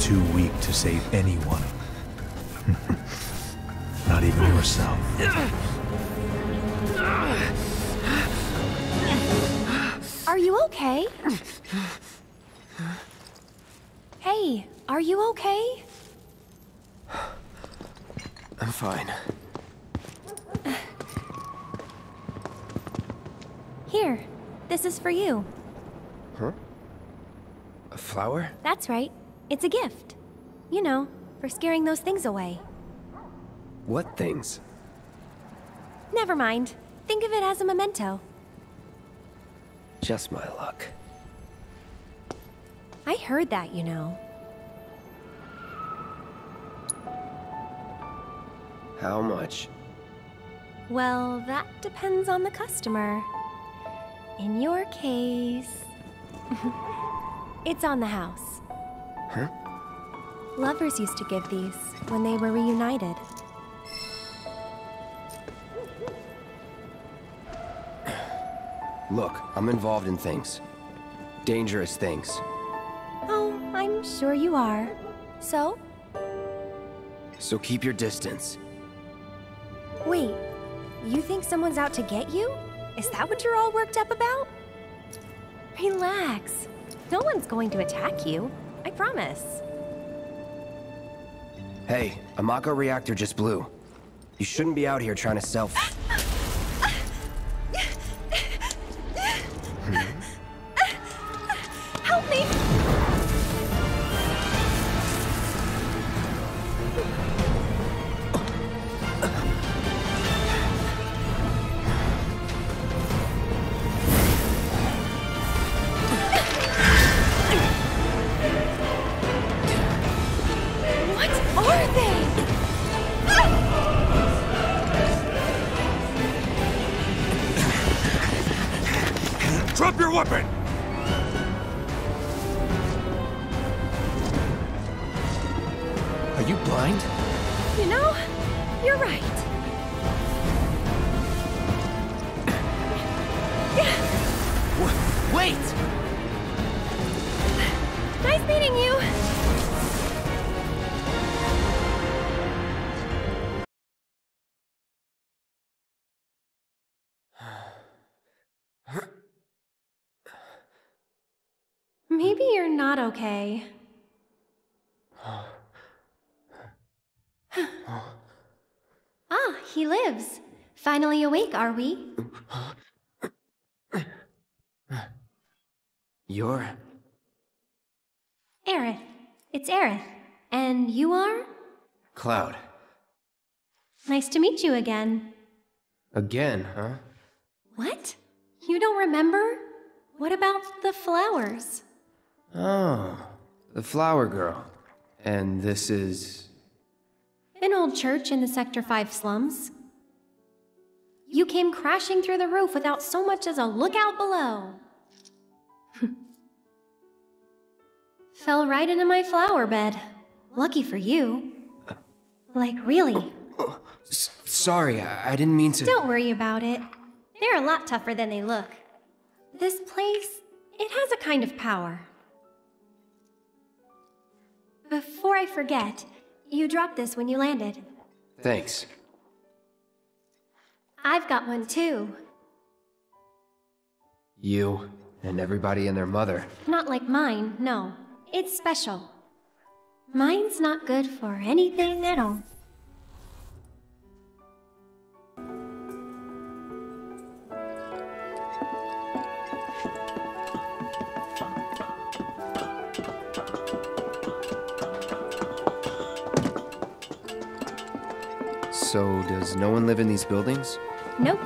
hesitate to save anyone. Not even yourself. Are you okay? Hey, are you okay? I'm fine. Here, this is for you. Huh? A flower? That's right. It's a gift. You know, for scaring those things away. What things? Never mind. Think of it as a memento. Just my luck. I heard that, you know. How much? Well, that depends on the customer. In your case... it's on the house. Huh? Lovers used to give these when they were reunited. Look, I'm involved in things. Dangerous things. Oh, I'm sure you are. So? So keep your distance. Wait, you think someone's out to get you? Is that what you're all worked up about? Relax. No one's going to attack you. I promise. Hey, a Mako reactor just blew. You shouldn't be out here trying to self- Drop your weapon! Are you blind? You know, you're right. Wait! Nice meeting you. Maybe you're not okay. ah, he lives. Finally awake, are we? You're... Aerith. It's Aerith. And you are? Cloud. Nice to meet you again. Again, huh? What? You don't remember? What about the flowers? Oh, the flower girl. And this is... An old church in the Sector 5 slums. You came crashing through the roof without so much as a lookout below. Fell right into my flower bed. Lucky for you. Like, really. S sorry, I, I didn't mean to... Don't worry about it. They're a lot tougher than they look. This place, it has a kind of power. Before I forget, you dropped this when you landed. Thanks. I've got one too. You and everybody and their mother. Not like mine, no. It's special. Mine's not good for anything at all. So, does no one live in these buildings? Nope.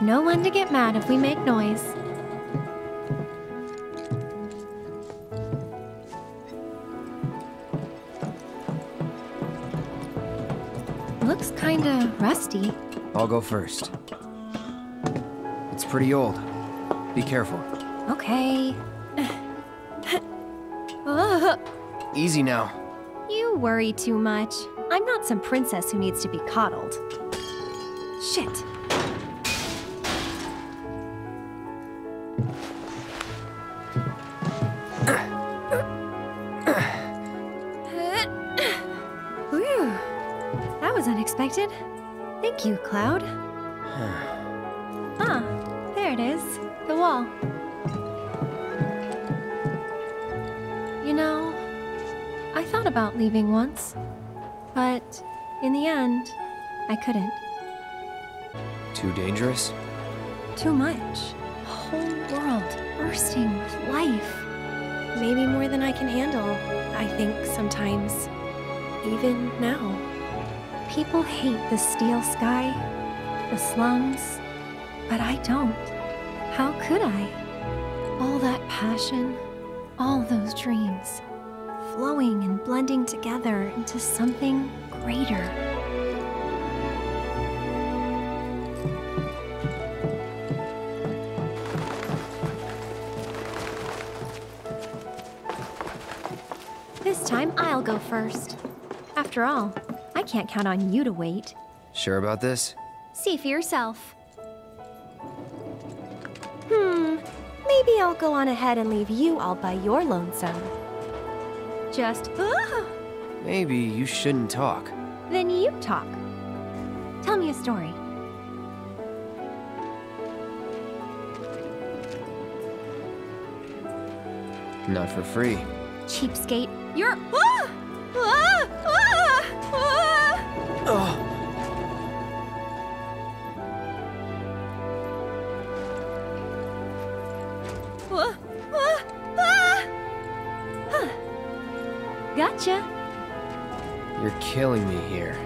No one to get mad if we make noise. Looks kinda rusty. I'll go first. It's pretty old. Be careful. Okay. Easy now. you worry too much. I'm not some princess who needs to be coddled. Shit. Whew. That was unexpected? Thank you, Cloud. ah, there it is. The wall. You know, I thought about leaving once, but in the end, I couldn't. Too dangerous? Too much. A whole world bursting with life. Maybe more than I can handle, I think sometimes. Even now. People hate the steel sky, the slums, but I don't. How could I? All that passion, all those dreams, flowing and blending together into something greater. This time I'll go first. After all, I can't count on you to wait. Sure about this? See for yourself. Hmm, maybe I'll go on ahead and leave you all by your lonesome. Just, ah, Maybe you shouldn't talk. then you talk. Tell me a story. Not for free. Cheapskate. You're. Ah! Gotcha. You're killing me here.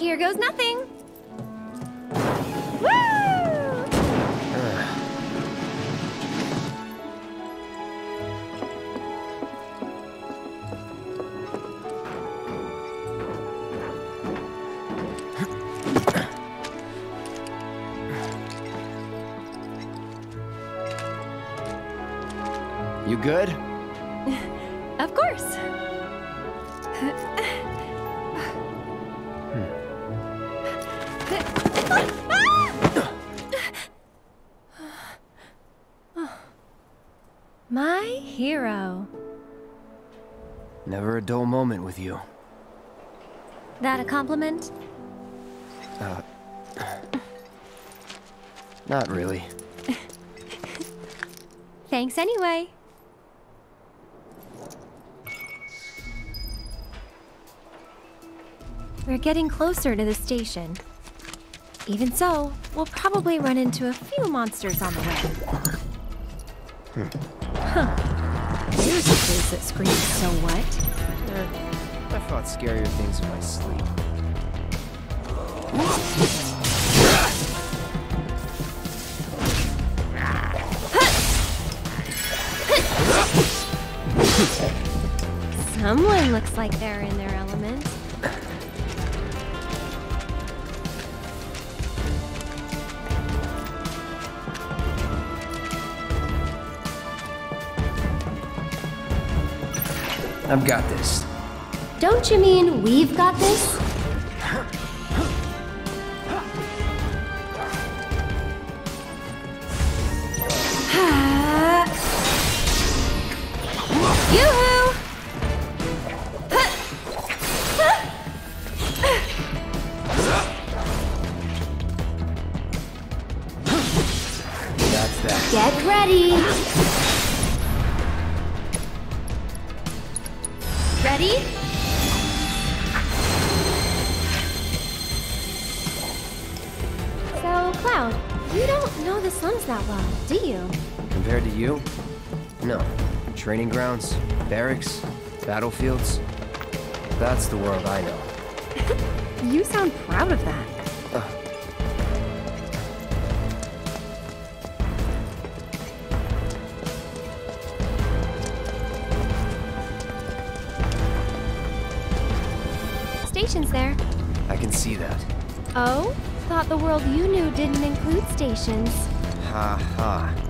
Here goes nothing. You good? Of course. My hero. Never a dull moment with you. That a compliment? Uh, not really. Thanks anyway. We're getting closer to the station. Even so, we'll probably run into a few monsters on the way. Huh. Here's a place that screams so what? Eh, I fought scarier things in my sleep. Someone looks like they're in their element. I've got this. Don't you mean we've got this? Yoo-hoo! That's that. Get ready! Ready? Cloud, you don't know the slums that well, do you? Compared to you? No. Training grounds, barracks, battlefields. That's the world I know. You sound proud of that. Station's there. I can see that. Oh? Thought the world you knew didn't include stations. Ha ha.